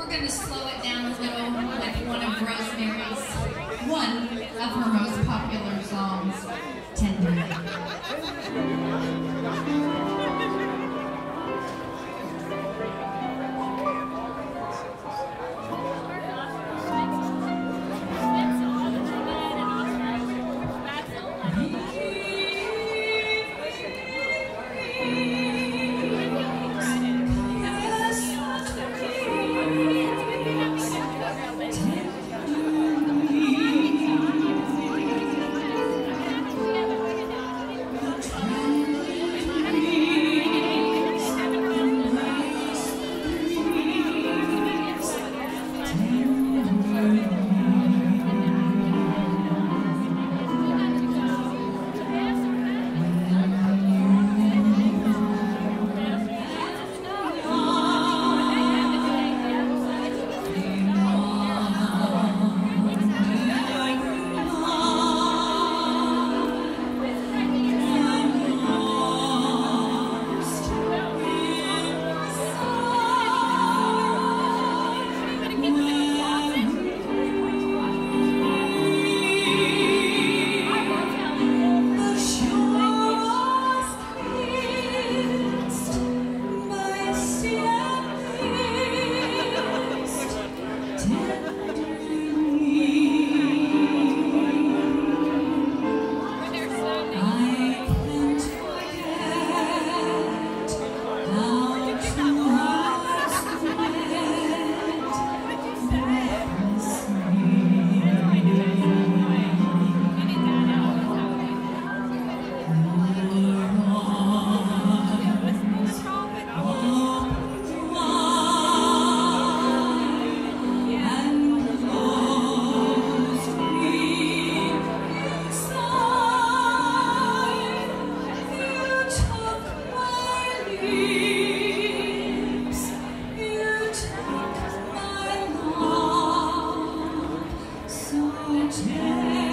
we're going to slow it down a little with one of Rosemary's, one of her most popular songs, Tenderly. eternity.